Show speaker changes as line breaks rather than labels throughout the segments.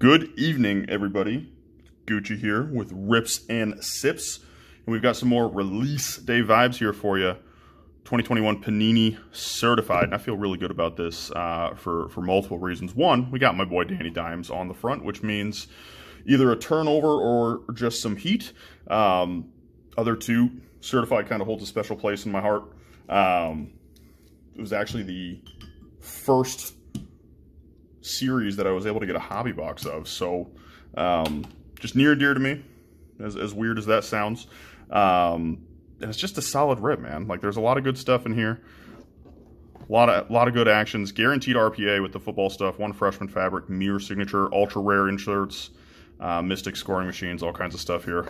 Good evening, everybody. Gucci here with Rips and Sips. And we've got some more release day vibes here for you. 2021 Panini Certified. And I feel really good about this uh, for, for multiple reasons. One, we got my boy Danny Dimes on the front, which means either a turnover or just some heat. Um, other two, Certified kind of holds a special place in my heart. Um, it was actually the first series that I was able to get a hobby box of. So um, just near and dear to me, as, as weird as that sounds. Um, and it's just a solid rip, man. Like there's a lot of good stuff in here. A lot of, lot of good actions. Guaranteed RPA with the football stuff. One freshman fabric, mirror signature, ultra rare inserts, uh, mystic scoring machines, all kinds of stuff here.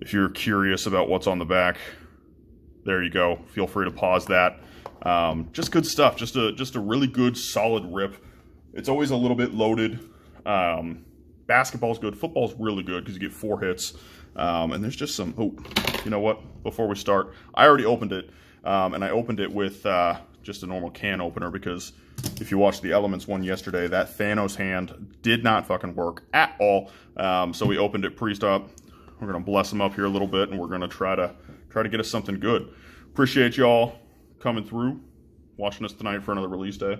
If you're curious about what's on the back, there you go. Feel free to pause that. Um, just good stuff. Just a just a really good solid rip. It's always a little bit loaded. Um, basketball's good. Football's really good because you get four hits. Um, and there's just some, oh, you know what? Before we start, I already opened it. Um, and I opened it with uh, just a normal can opener because if you watched the Elements one yesterday, that Thanos hand did not fucking work at all. Um, so we opened it pre-stop. We're going to bless them up here a little bit and we're going to try to try to get us something good. Appreciate y'all coming through, watching us tonight for another release day.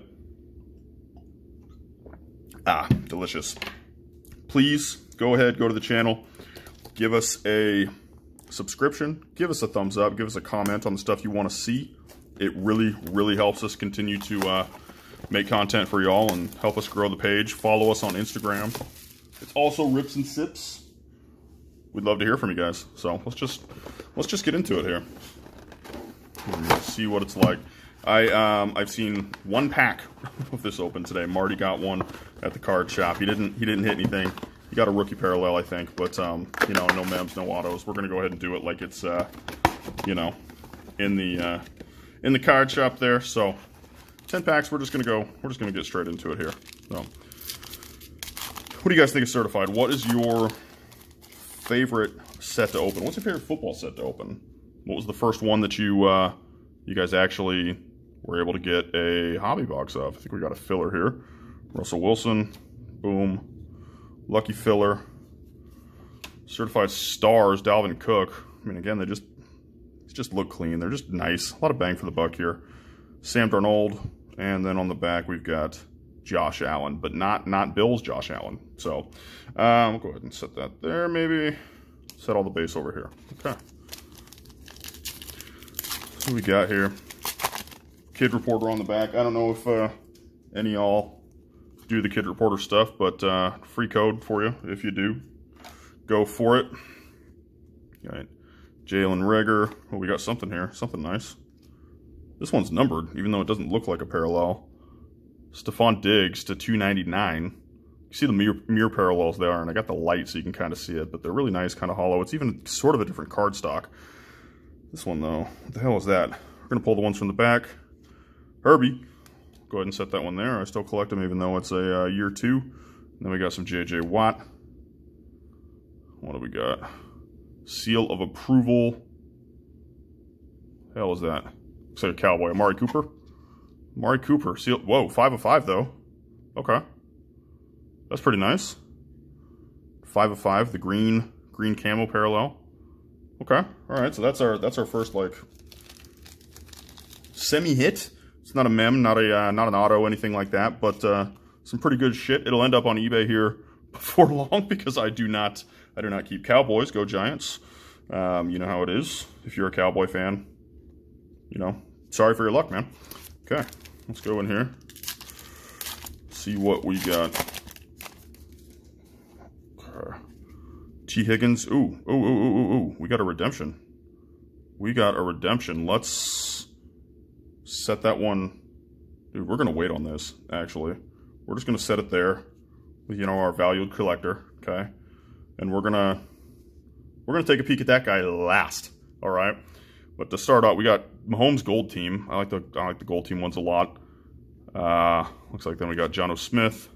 Ah, delicious. Please go ahead, go to the channel, give us a subscription, give us a thumbs up, give us a comment on the stuff you want to see. It really, really helps us continue to uh, make content for y'all and help us grow the page. Follow us on Instagram. It's also Rips and Sips. We'd love to hear from you guys. So let's just let's just get into it here. See what it's like. I um, I've seen one pack of this open today. Marty got one at the card shop. He didn't he didn't hit anything. He got a rookie parallel, I think, but um, you know, no mems, no autos. We're gonna go ahead and do it like it's uh, you know, in the uh, in the card shop there. So ten packs. We're just gonna go. We're just gonna get straight into it here. So, what do you guys think of certified? What is your favorite set to open? What's your favorite football set to open? What was the first one that you uh, you guys actually were able to get a hobby box of. I think we got a filler here. Russell Wilson, boom. Lucky filler. Certified stars, Dalvin Cook. I mean, again, they just just look clean. They're just nice. A lot of bang for the buck here. Sam Darnold, and then on the back we've got Josh Allen, but not not Bill's Josh Allen. So um, we'll go ahead and set that there. Maybe set all the base over here. Okay. What we got here? Kid Reporter on the back. I don't know if uh, any y'all do the Kid Reporter stuff, but uh, free code for you if you do. Go for it. All right. Jalen Reagor. Oh, we got something here. Something nice. This one's numbered, even though it doesn't look like a parallel. Stefon Diggs to 299. You see the mirror, mirror parallels there, and I got the light so you can kind of see it, but they're really nice, kind of hollow. It's even sort of a different card stock. This one, though, what the hell is that? We're going to pull the ones from the back. Herbie. Go ahead and set that one there. I still collect them even though it's a uh, year two. And then we got some J.J. Watt. What do we got? Seal of approval. Hell is that? Looks like a cowboy. Amari Cooper. Amari Cooper. Seal. Whoa, five of five though. Okay. That's pretty nice. Five of five. The green green camo parallel. Okay. All right. So that's our that's our first like semi hit. It's not a mem, not a uh, not an auto, anything like that, but uh, some pretty good shit. It'll end up on eBay here before long because I do not I do not keep Cowboys. Go Giants. Um, you know how it is. If you're a Cowboy fan, you know, sorry for your luck, man. Okay, let's go in here. See what we got. T. Higgins. Ooh, ooh, ooh, ooh, ooh, ooh. We got a redemption. We got a redemption. Let's set that one. Dude, we're going to wait on this, actually. We're just going to set it there with, you know, our valued collector, okay? And we're going to we're going to take a peek at that guy last, all right? But to start out, we got Mahomes Gold Team. I like the I like the Gold Team ones a lot. Uh, looks like then we got Jonnu Smith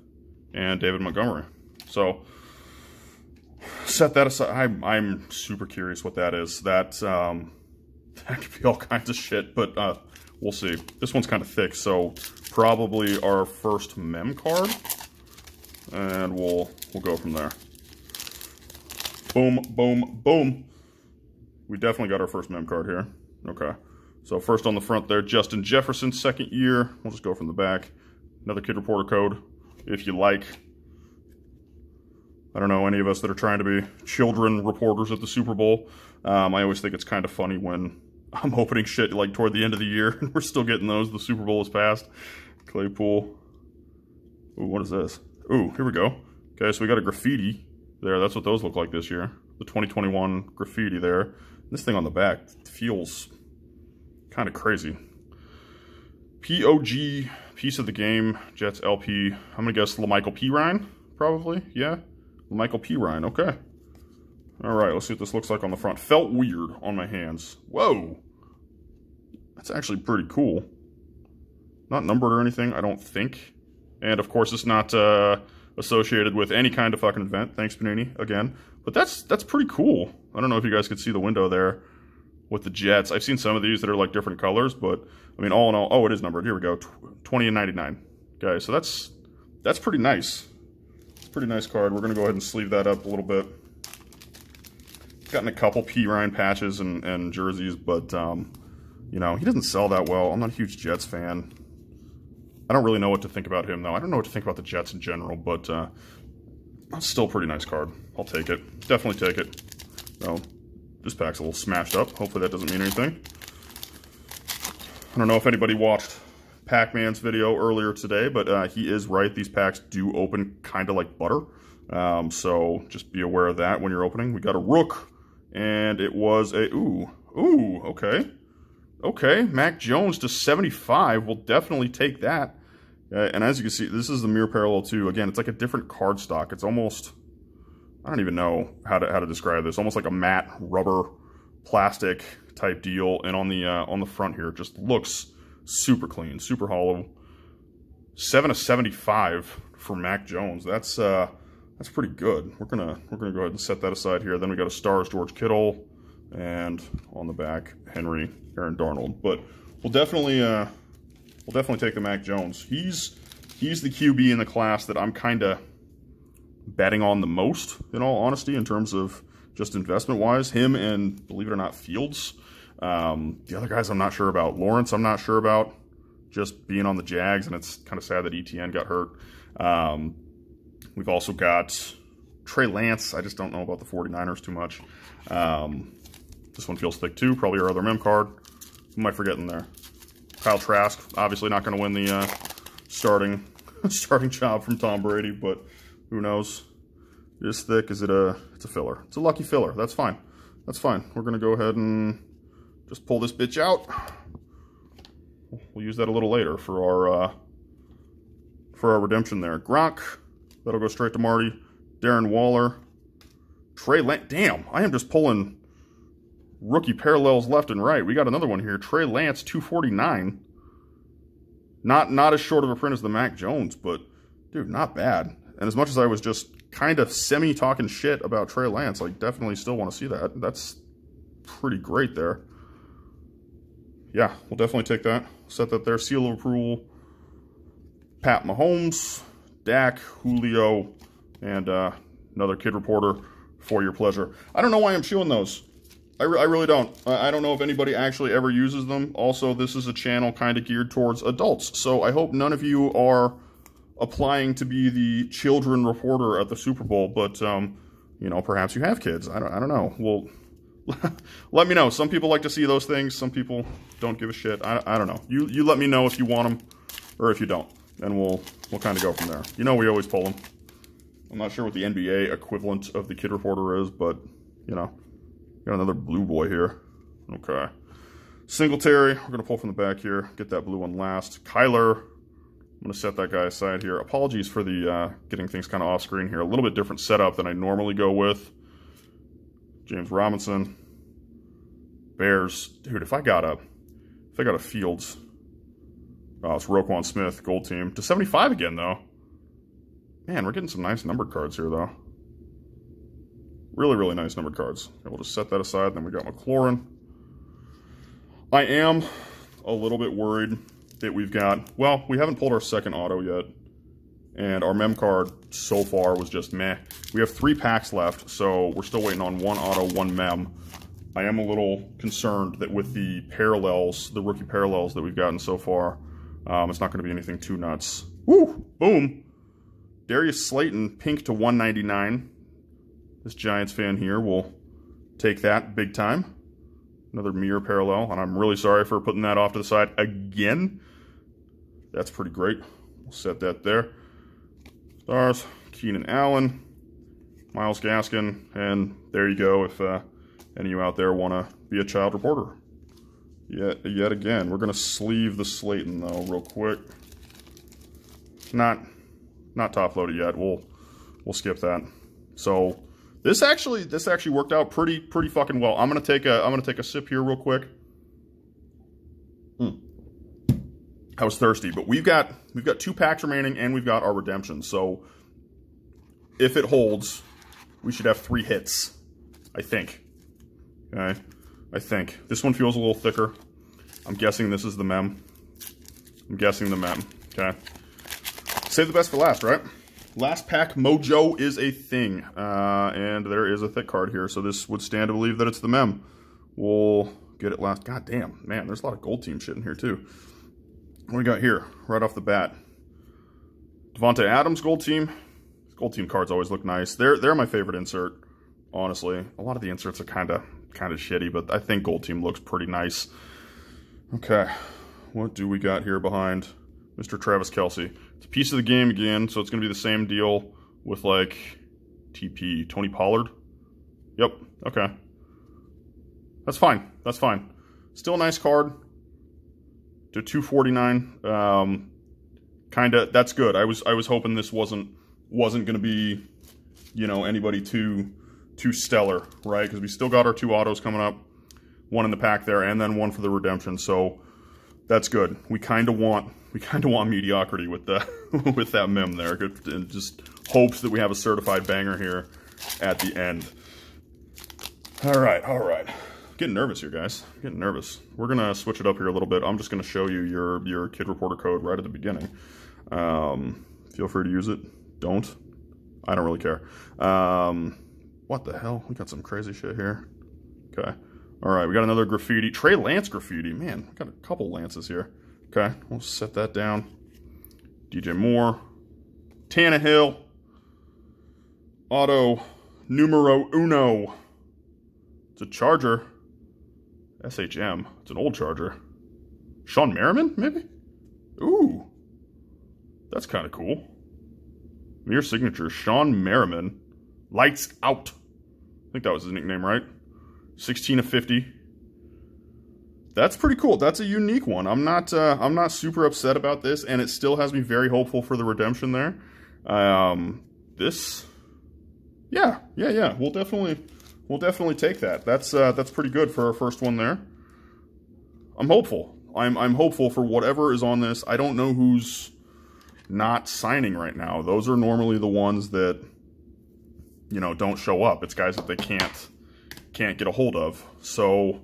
and David Montgomery. So set that aside. I'm, I'm super curious what that is. That um, that could be all kinds of shit, but uh, we'll see. This one's kind of thick, so probably our first mem card. and we'll we'll go from there. Boom, boom, boom. We definitely got our first mem card here. Okay. So first on the front there, Justin Jefferson, second year. We'll just go from the back. Another kid reporter code, if you like. I don't know, any of us that are trying to be children reporters at the Super Bowl. Um, I always think it's kind of funny when I'm opening shit like toward the end of the year and we're still getting those. The Super Bowl is past. Claypool. Ooh, what is this? Ooh, here we go. Okay, so we got a graffiti there. That's what those look like this year. The 2021 graffiti there. This thing on the back feels kind of crazy. POG, piece of the game, Jets LP. I'm going to guess La'Mical Perine probably. Yeah, La'Mical Perine. Okay. All right, let's see what this looks like on the front. Felt weird on my hands. Whoa. That's actually pretty cool. Not numbered or anything, I don't think. And of course, it's not uh, associated with any kind of fucking event. Thanks, Panini, again. But that's that's pretty cool. I don't know if you guys could see the window there with the Jets. I've seen some of these that are like different colors, but I mean, all in all, oh, it is numbered. Here we go, 20 and 99. Guys, so that's that's pretty nice. It's pretty nice card. We're to go ahead and sleeve that up a little bit. Gotten a couple Perine patches and, and jerseys, but, um, you know, he doesn't sell that well. I'm not a huge Jets fan. I don't really know what to think about him, though. I don't know what to think about the Jets in general, but uh, still a pretty nice card. I'll take it. Definitely take it. So, this pack's a little smashed up. Hopefully that doesn't mean anything. I don't know if anybody watched Pac-Man's video earlier today, but uh, he is right. These packs do open kind of like butter. Um, so just be aware of that when you're opening. We got a Rook, and it was a... Ooh, ooh, okay. Okay, Mac Jones to 75. We'll definitely take that. Uh, and as you can see, this is the mirror parallel too. Again, it's like a different card stock. It's almost, I don't even know how to how to describe this. Almost like a matte rubber plastic type deal. And on the uh, on the front here, it just looks super clean, super hollow. Seven to seventy-five for Mac Jones. That's uh, that's pretty good. We're gonna we're gonna go ahead and set that aside here. Then we got a stars George Kittle, and on the back Henry Aaron Darnold. But we'll definitely uh, we'll definitely take the Mac Jones. He's he's the QB in the class that I'm kind of betting on the most, in all honesty, in terms of just investment wise. Him and believe it or not, Fields. Um, the other guys I'm not sure about. Lawrence I'm not sure about. Just being on the Jags, and it's kind of sad that Etienne got hurt. Um, we've also got Trey Lance. I just don't know about the 49ers too much. Um, this one feels thick too. Probably our other mem card. Who am I forgetting there? Kyle Trask. Obviously not going to win the uh, starting starting job from Tom Brady, but who knows? It is thick. Is it a? It's a filler. It's a lucky filler. That's fine. That's fine. We're going to go ahead and just pull this bitch out. We'll use that a little later for our uh, for our redemption there. Gronk. That'll go straight to Marty. Darren Waller. Trey Lance. Damn, I am just pulling rookie parallels left and right. We got another one here. Trey Lance, 249. Not not as short of a print as the Mac Jones, but dude, not bad. And as much as I was just kind of semi talking shit about Trey Lance, like definitely still want to see that. That's pretty great there. Yeah, we'll definitely take that. Set that there. Seal of approval. Pat Mahomes, Dak, Julio, and uh, another kid reporter for your pleasure. I don't know why I'm chewing those. I, re I really don't. I don't know if anybody actually ever uses them. Also, this is a channel kind of geared towards adults, so I hope none of you are applying to be the children reporter at the Super Bowl, but, um, you know, perhaps you have kids. I don't, I don't know. Well, let me know. Some people like to see those things. Some people don't give a shit. I, I don't know. You, you let me know if you want them or if you don't, and we'll, we'll kind of go from there. You know we always pull them. I'm not sure what the NBA equivalent of the kid reporter is, but, you know. Got another blue boy here. Okay. Singletary, we're going to pull from the back here. Get that blue one last. Kyler, I'm going to set that guy aside here. Apologies for the uh, getting things kind of off screen here. A little bit different setup than I normally go with. James Robinson. Bears. Dude, if I got a, if I got a Fields. Oh, it's Roquan Smith, gold team. To 75 again, though. Man, we're getting some nice numbered cards here, though. Really, really nice numbered cards. Okay, we'll just set that aside. Then we got McLaurin. I am a little bit worried that we've got, well, we haven't pulled our second auto yet. And our mem card so far was just meh. We have three packs left, so we're still waiting on one auto, one mem. I am a little concerned that with the parallels, the rookie parallels that we've gotten so far, um, it's not going to be anything too nuts. Woo! Boom! Darius Slayton, pink to 199. This Giants fan here will take that big time. Another mirror parallel, and I'm really sorry for putting that off to the side again. That's pretty great. We'll set that there. Stars, Keenan Allen, Myles Gaskin, and there you go if uh, any of you out there want to be a child reporter. Yet, yet again, we're going to sleeve the Slayton, though, real quick. Not, not top loaded yet. We'll, we'll skip that. So, this actually, this actually worked out pretty, pretty fucking well. I'm gonna take a, I'm gonna take a sip here real quick. Hmm. I was thirsty, but we've got, we've got two packs remaining, and we've got our redemption. So, if it holds, we should have three hits. I think. Okay, I think this one feels a little thicker. I'm guessing this is the mem. I'm guessing the mem. Okay. Save the best for last, right? Last pack mojo is a thing. Uh, and there is a thick card here, so this would stand to believe that it's the mem. We'll get it last. God damn, man, there's a lot of gold team shit in here, too. What we got here, right off the bat? Davante Adams, gold team. Gold team cards always look nice. They're they're my favorite insert, honestly. A lot of the inserts are kind of kind of shitty, but I think gold team looks pretty nice. Okay, what do we got here behind Mr. Travis Kelce? It's a piece of the game again, so it's going to be the same deal with, like, TP. Tony Pollard? Yep, okay. That's fine. That's fine. Still a nice card. To 249. Um, kind of, that's good. I was I was hoping this wasn't wasn't going to be, you know, anybody too too stellar, right? Because we still got our two autos coming up. One in the pack there, and then one for the redemption. So that's good. We kind of want we kind of want mediocrity with the with that mem there. Good, and just hopes that we have a certified banger here at the end. All right, all right. Getting nervous here, guys. Getting nervous. We're gonna switch it up here a little bit. I'm just gonna show you your your kid reporter code right at the beginning. Um, feel free to use it. Don't. I don't really care. Um, what the hell? We got some crazy shit here. Okay. All right, we got another graffiti. Trey Lance graffiti. Man, we got a couple lances here. Okay, we'll set that down. DJ Moore. Tannehill. Auto numero uno. It's a Charger. SHM. It's an old Charger. Shawne Merriman, maybe? Ooh. That's kind of cool. Mirror signature, Shawne Merriman. Lights out. I think that was his nickname, right? 16 of 50 that's pretty cool. That's a unique one. I'm not uh, I'm not super upset about this, and it still has me very hopeful for the redemption there. Um, this, yeah, yeah, yeah. We'll definitely we'll definitely take that. That's uh, that's pretty good for our first one there. I'm hopeful. I'm I'm hopeful for whatever is on this. I don't know who's not signing right now. Those are normally the ones that you know don't show up. It's guys that they can't can't get a hold of. So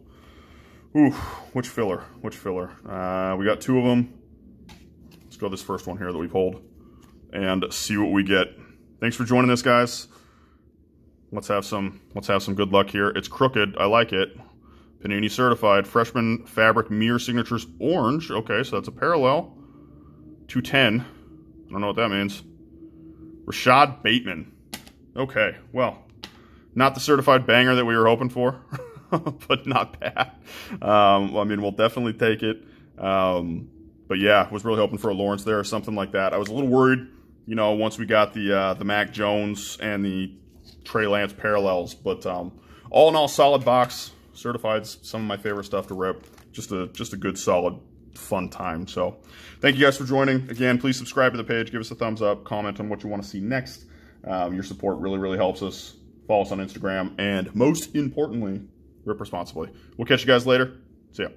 Ooh, which filler? Which filler? Uh, we got two of them. Let's go this first one here that we pulled and see what we get. Thanks for joining us, guys. Let's have some. Let's have some good luck here. It's crooked. I like it. Panini certified freshman fabric mirror signatures orange. Okay, so that's a parallel. 210. I don't know what that means. Rashod Bateman. Okay, well, not the certified banger that we were hoping for. but not bad. Um, I mean, we'll definitely take it. Um, but yeah, was really hoping for a Lawrence there or something like that. I was a little worried, you know, once we got the uh, the Mac Jones and the Trey Lance parallels. But um, all in all, solid box. Certified some of my favorite stuff to rip. Just a just a good, solid, fun time. So thank you guys for joining. Again, please subscribe to the page. Give us a thumbs up. Comment on what you want to see next. Um, your support really, really helps us. Follow us on Instagram. And most importantly, rip responsibly. We'll catch you guys later. See ya.